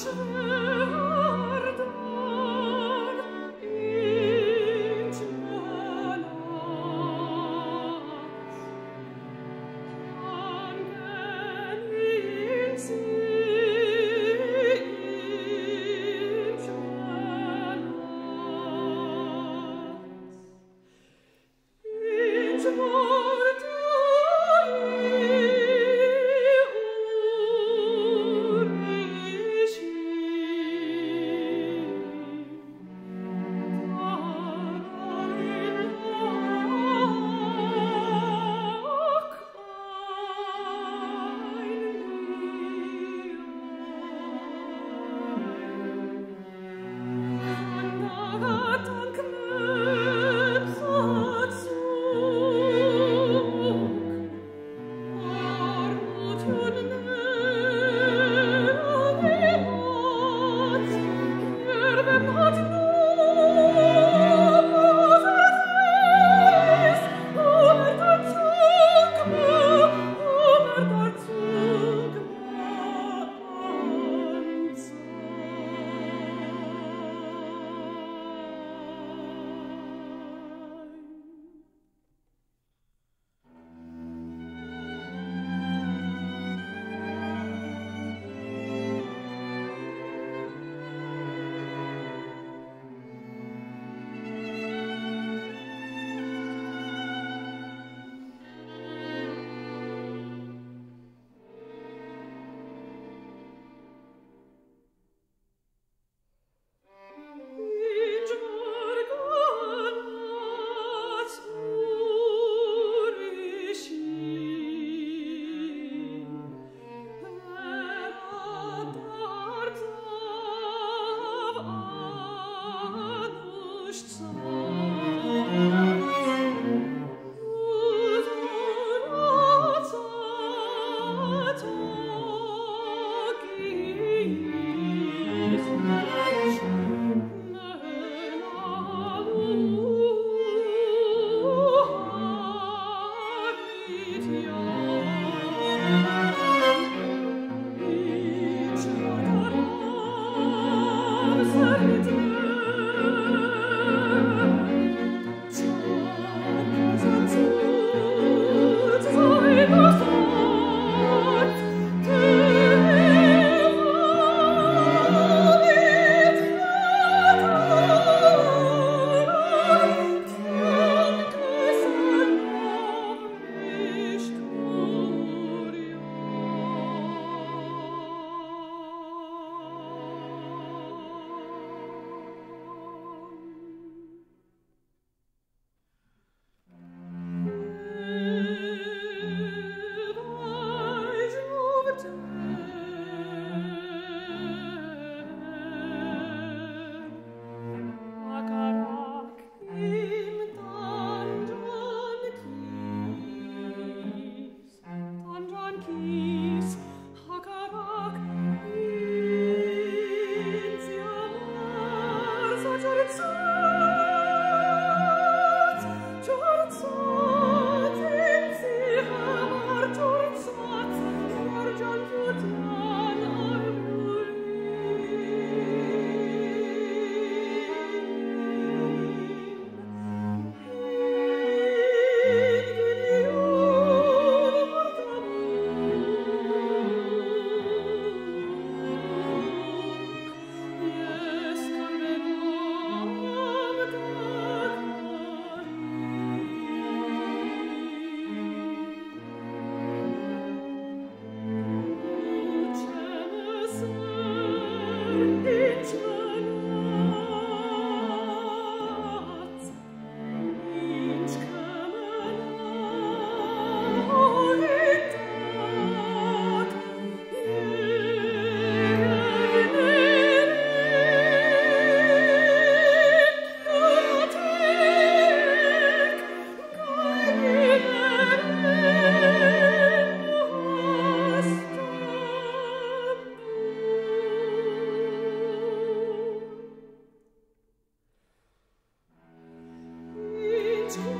It's to